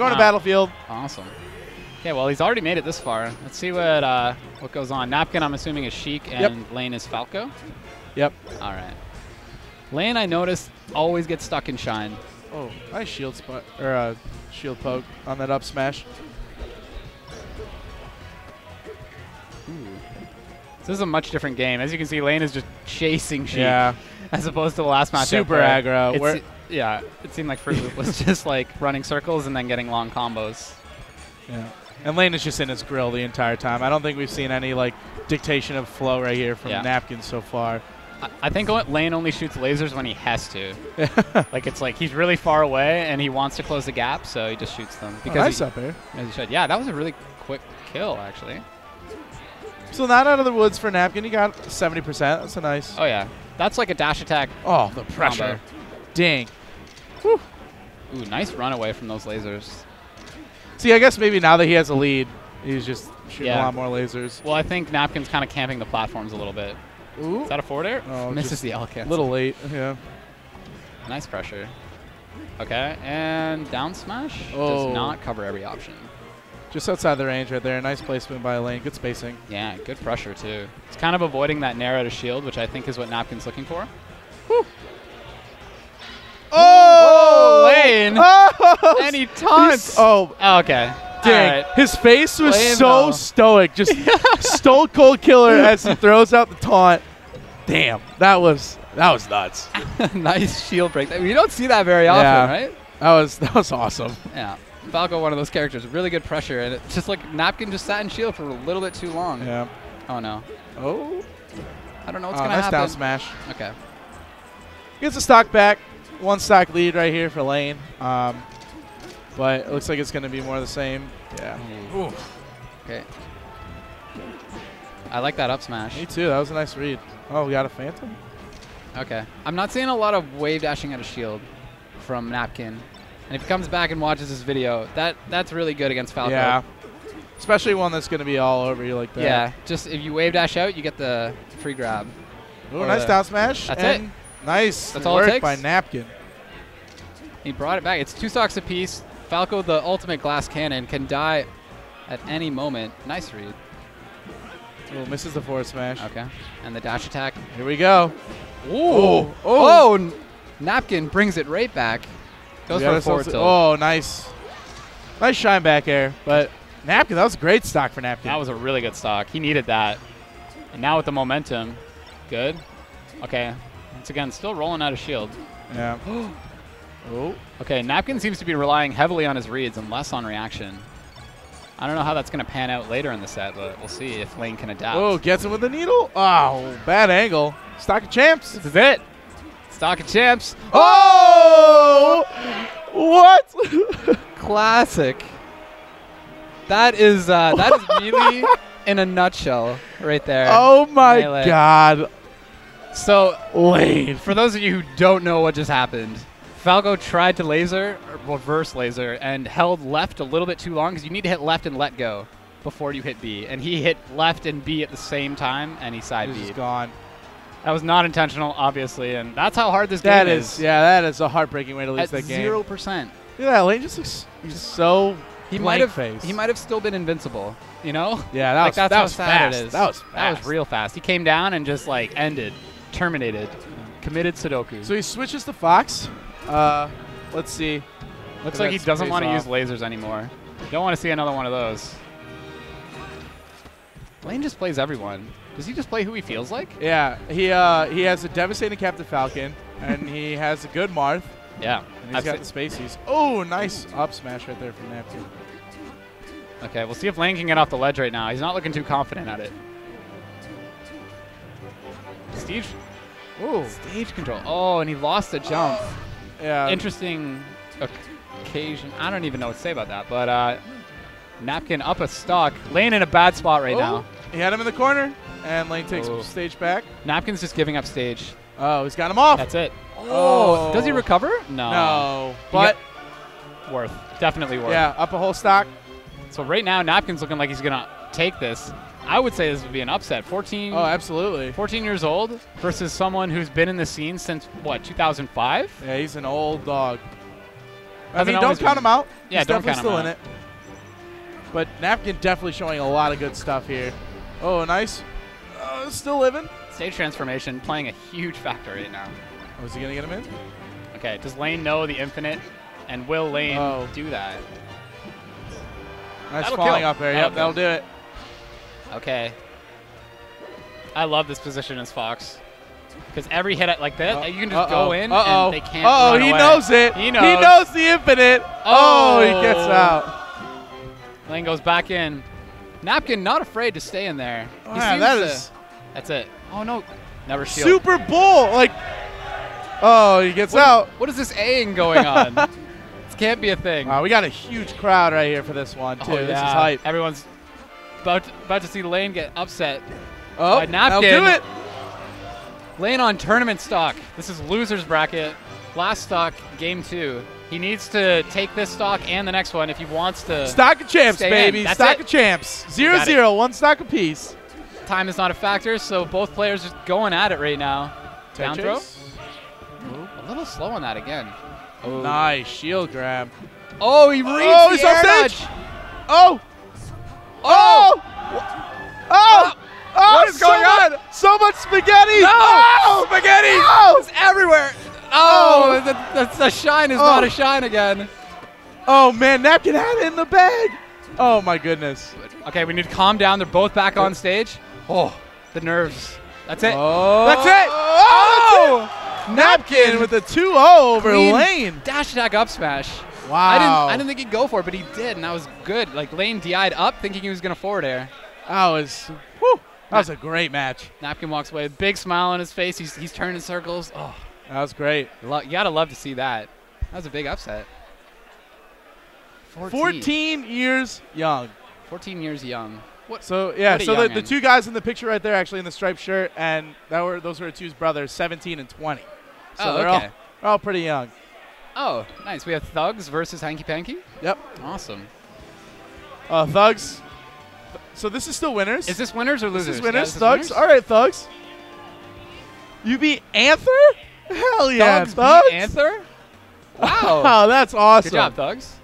going to Battlefield. Awesome. Okay, well, he's already made it this far. Let's see what uh, what goes on. Napkin, I'm assuming, is Sheik, and Lain is Falco. Yep. All right. Lain, I noticed, always gets stuck in Shine. Oh, nice shield spot or uh, shield poke on that up smash. This is a much different game. As you can see, Lain is just chasing Sheik. Yeah. As opposed to the last match. Super aggro. It Where- se- yeah, it seemed like Fruit Loop was just like running circles and then getting long combos. Yeah. And Lain is just in his grill the entire time. I don't think we've seen any like dictation of flow right here from Yeah. Napkin so far. I, I think Lain only shoots lasers when he has to. like it's like he's really far away and he wants to close the gap, so he just shoots them. Oh, nice he, up air. As he should. Yeah, that was a really quick kill, actually. So not out of the woods for Napkin. He got 70%. That's a nice. Oh yeah, that's like a dash attack. Oh, the pressure. combo. Dang. Ooh, nice runaway from those lasers. See, I guess maybe now that he has a lead, he's just shooting a lot more lasers. Well, I think Napkin's kind of camping the platforms a little bit. Ooh. Is that a forward air? Oh, Misses the L A little late. Yeah. Nice pressure. Okay, and down smash Oh. does not cover every option. Just outside the range right there. Nice placement by Lain. Good spacing. Yeah, good pressure too. It's kind of avoiding that narrow to shield, which I think is what Napkin's looking for. Oh, Lain! Oh, And he taunts! Oh, okay. dang. Right. His face was so stoic. Just stone cold killer as he throws out the taunt. Damn. That was that was nuts. nice shield break. We don't see that very often, Yeah. right? That was that was awesome. Yeah. Falco, one of those characters, really good pressure, and it's just like Napkin just sat in shield for a little bit too long. Yeah. Oh no. Oh. I don't know what's Oh, gonna nice happen. down smash. Okay. Gets a stock back. One stock lead right here for Lain. Um, but it looks like it's going to be more of the same. Yeah. Okay. I like that up smash. Me too. That was a nice read. Oh, we got a Phantom? Okay. I'm not seeing a lot of wave dashing out of shield from Napkin. And if he comes back and watches this video, that that's really good against Falco. Yeah. Especially one that's going to be all over you like that. Yeah. Just if you wave dash out, you get the free grab. Ooh, Or nice down smash. That's and it. Nice That's all it takes? by Napkin. He brought it back. It's two stocks apiece. Falco, the ultimate glass cannon, can die at any moment. Nice read. Ooh, misses the forward smash. Okay. And the dash attack. Here we go. Ooh. Oh. Oh. n- Napkin brings it right back. Goes for got a forward tilt. Oh, nice. Nice shine back air. But Napkin, that was a great stock for Napkin. That was a really good stock. He needed that. And now with the momentum, good. Okay. Once again, still rolling out of shield. yeah. oh. Okay, Napkin seems to be relying heavily on his reads and less on reaction. I don't know how that's going to pan out later in the set, but we'll see if Lain can adapt. Oh, gets him with the needle. Oh, bad angle. Stock of champs. This is it. Stock of champs. Oh! What? Classic. That is uh, that is really in a nutshell right there. oh my Melee. God, So Lain. for those of you who don't know what just happened, Falco tried to laser, reverse laser, and held left a little bit too long because you need to hit left and let go before you hit B. And he hit left and B at the same time, and he side B'd. gone. That was not intentional, obviously, and that's how hard this That game is, yeah, that is a heartbreaking way to lose At that game. zero percent. Look at that. Lain just looks just so He might have face. he might have still been invincible, you know? Yeah, that like was that's that how was sad fast. it is. That was that was real fast. He came down and just like ended, terminated, committed Sudoku. So he switches to Fox. Uh, let's see. Looks like he doesn't want to use lasers anymore. Don't want to see another one of those. Lain just plays everyone. Does he just play who he feels like? Yeah, he uh he has a devastating Captain Falcon, and he has a good Marth, Yeah. and he's I've got the Spaceys. Oh, nice up smash right there from Napkin. okay, we'll see if Lain can get off the ledge right now. He's not looking too confident at it. Stage, Ooh, stage control. Oh, and he lost the jump. yeah. Interesting occasion. I don't even know what to say about that, but uh, Napkin up a stock. Lain in a bad spot right Oh, now. He had him in the corner, and Lain takes Oh. stage back. Napkin's just giving up stage. Oh, he's got him off. That's it. Oh. Does he recover? No. no, but Worth. Definitely worth. yeah, up a whole stock. So right now, Napkin's looking like he's going to take this. I would say this would be an upset. 14, Oh, absolutely. 14 years old versus someone who's been in the scene since, what, 2005? Yeah, he's an old dog. I mean, don't count been- him out. Yeah, He's don't definitely count him still in it. But Napkin definitely showing a lot of good stuff here. Oh, nice. Uh, still living. Stage transformation playing a huge factor right now. Oh, is he gonna get him in? Okay, does Lain know the infinite? And will Lain Oh. do that? Nice That'll falling kill. up there. That'll Yep, that'll do it. Okay. I love this position as Fox. Because every hit at- like that, Uh, you can just uh-oh, go in uh-oh, and they can't Uh-oh, run he away. knows it. He He knows. knows the infinite. Oh, he gets Oh. out. Lain goes back in. Napkin not afraid to stay in there. He Wow, seems that to- is That's it. Oh no. Never shield. Super Bowl. Like, oh, he gets What- out. What is this A-ing going on? this can't be a thing. Wow, we got a huge crowd right here for this one too. Oh, This is hype. Everyone's about to, about to see Lain get upset. Oh, By that'll do it. Lain on tournament stock. This is losers bracket. Last stock, game two. He needs to take this stock and the next one if he wants to. Stock of champs, baby. Stock it. of champs. Zero zero. One stock apiece. Time is not a factor, so both players are going at it right now. Down throw. A little slow on that again. Oh, Nice shield grab. oh he reads Oh, the he's air dodge. stage. Oh! oh. Oh. Oh. Oh, What is so going on? So much spaghetti. No! Oh, spaghetti. Oh. It's everywhere. Oh, oh. the, the, the shine is Oh. not a shine again. Oh man, Napkin had it in the bag. Oh my goodness. Okay, we need to calm down. They're both back on stage. Oh, the nerves. That's it. Oh. That's it. Oh, that's oh, it. Napkin with a 2-0 over Lain. Dash attack up smash. Wow. I didn't. I didn't think he'd go for it, but he did, and that was good. Like Lain DI'd up, thinking he was gonna forward air. That was. Whew, that was a great match. Napkin walks away, big smile on his face. He's he's turning circles. Oh, That was great. lo- you gotta love to see that. That was a big upset. 14. 14 years young. 14 years young. What? So yeah, so the, the two guys in the picture right there, actually in the striped shirt, and that were those were two's brothers, 17 and 20. So oh, they're okay. all they're all pretty young. Oh, nice. We have Thugs versus Hanky Panky. Yep. Awesome. Uh, Thugs. So this is still winners. Is this winners or This losers? is Yeah, winners. this is Thugs. winners? All right, Thugs. You beat Anther? Hell yeah, Thugs Thugs. beat Anther. Wow. Wow, that's awesome. Good job, Thugs.